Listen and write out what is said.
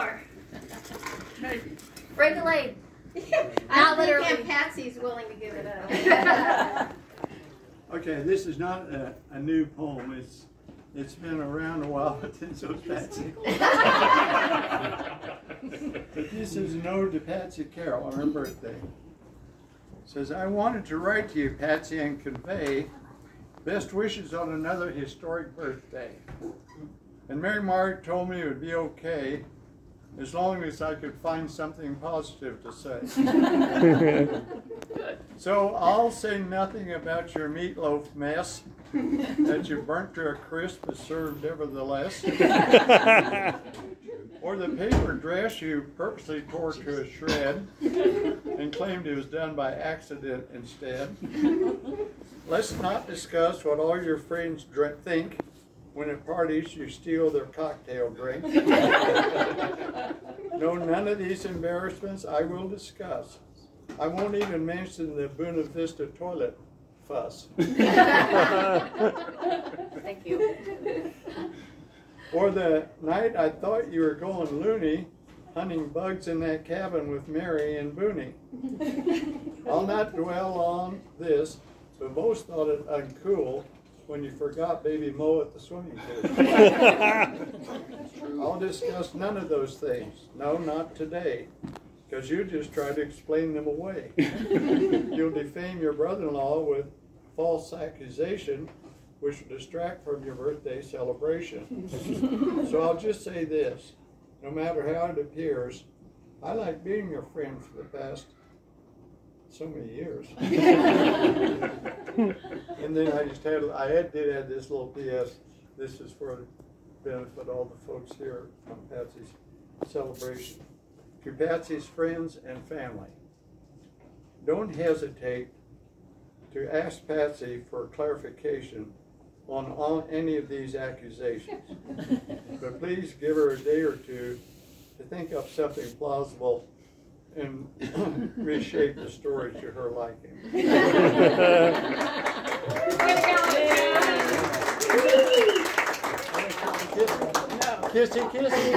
more. Break a leg. Not don't think literally. Aunt Patsy's willing to give it up. Okay, this is not a, a new poem. It's it's been around a while, but since it was Patsy. but this is an ode to Patsy Carroll on her birthday. It says, I wanted to write to you, Patsy, and convey best wishes on another historic birthday. And Mary Margaret told me it would be okay as long as I could find something positive to say. So I'll say nothing about your meatloaf mess that you burnt to a crisp but served nevertheless. or the paper dress you purposely tore to a shred and claimed it was done by accident instead. Let's not discuss what all your friends dr- think when at parties you steal their cocktail drink. no, none of these embarrassments I will discuss. I won't even mention the Buena Vista toilet fuss. Thank you. Or the night I thought you were going loony, hunting bugs in that cabin with Mary and Booney. I'll not dwell on this, but most thought it uncool when you forgot baby Mo at the swimming pool. I'll discuss none of those things. No, not today. Because you just try to explain them away. You'll defame your brother-in-law with false accusation, which will distract from your birthday celebration. so I'll just say this, no matter how it appears, I like being your friend for the past so many years. and then I just had, I had, did add this little PS, this is for the benefit of all the folks here on Patsy's celebration. To Patsy's friends and family, don't hesitate to ask Patsy for clarification on, on any of these accusations. But please give her a day or two to think up something plausible and reshape the story to her liking. Kissy, kissy.